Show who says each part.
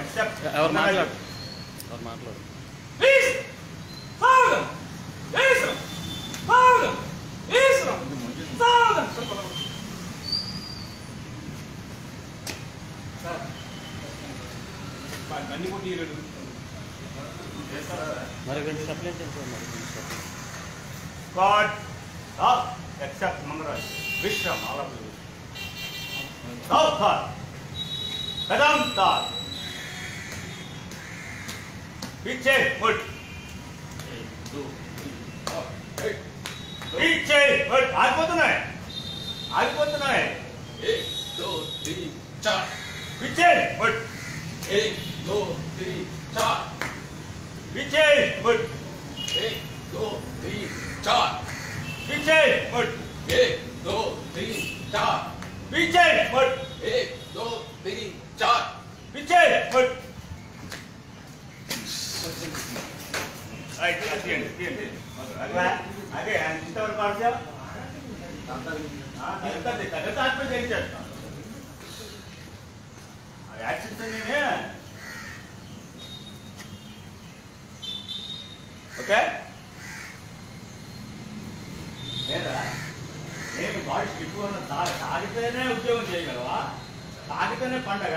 Speaker 1: Except
Speaker 2: ఎవరు మాట్లాడు ఎవరు మాట్లాడు
Speaker 1: ప్లీజ్ సాగం ఈశ్వరం సాగం ఈశ్వరం సాగం అన్ని కొట్టి
Speaker 2: మరి కొంచెం సప్లై చేస్తారు మరి కొంచెం supply.
Speaker 1: God, up, except Mangaraj, Vishram, all of you. पीछे मुट पीछे मुट आज पहुँचना है? आज पहुँचना है?
Speaker 3: एक दो तीन चार
Speaker 1: पीछे मुट
Speaker 3: एक दो तीन चार
Speaker 1: पीछे मुट
Speaker 3: एक दो तीन चार
Speaker 1: पीछे मुट
Speaker 3: एक दो तीन चार
Speaker 1: पीछे मुट
Speaker 3: एक दो
Speaker 1: అదే అదే ఇంతవరకు ఆడితే తగ్గదు తగ్గదు ఆత్మ చేయించేస్తాం యాక్సిడెంట్ నేనే ఓకే? లేదా నేను బాడీ స్టిప్ ఉన్న తాగితేనే ఉద్యోగం చేయగలవా తాగితేనే పండగ